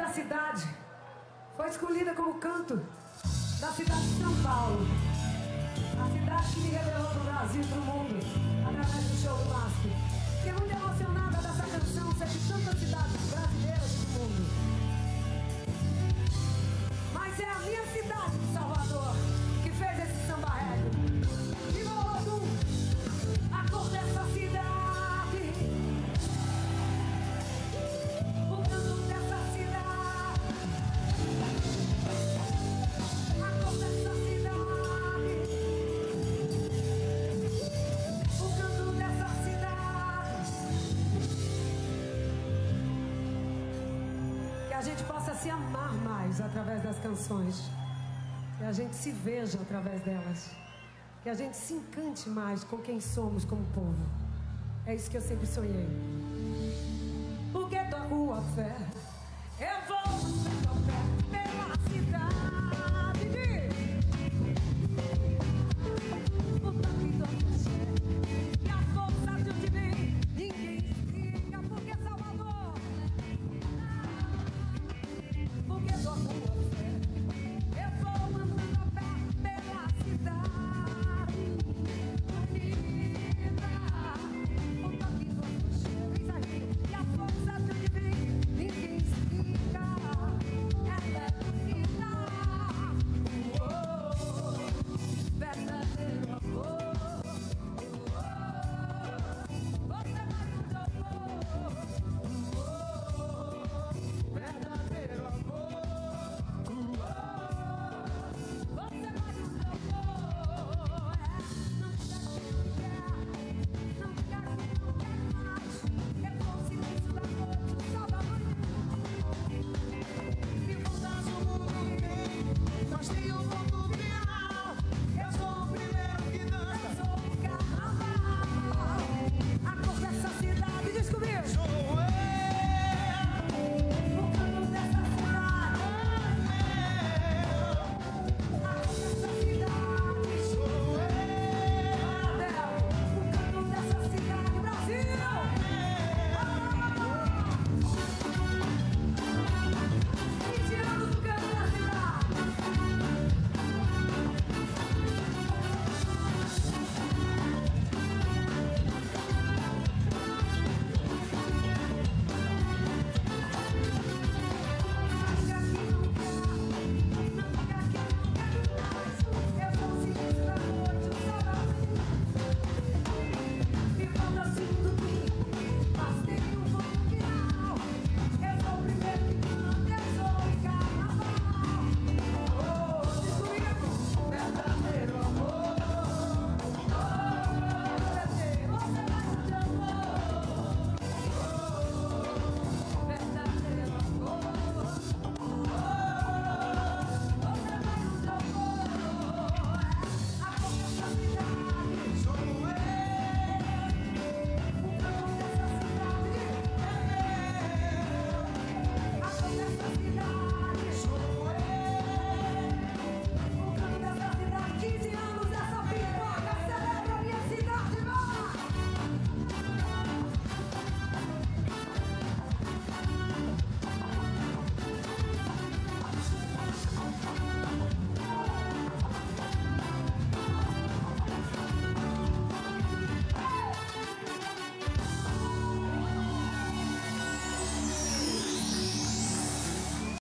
da cidade foi escolhida como canto da cidade de São Paulo. A cidade que me revelou pro Brasil e pro mundo através do show do MASP. Fiquei muito emocionada dessa canção ser de tantas cidades do a gente possa se amar mais através das canções. Que a gente se veja através delas. Que a gente se encante mais com quem somos como povo. É isso que eu sempre sonhei. O gueto, a rua, fé.